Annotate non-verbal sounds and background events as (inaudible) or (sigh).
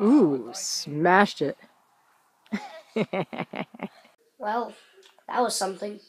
Ooh, smashed it. (laughs) Well, that was something.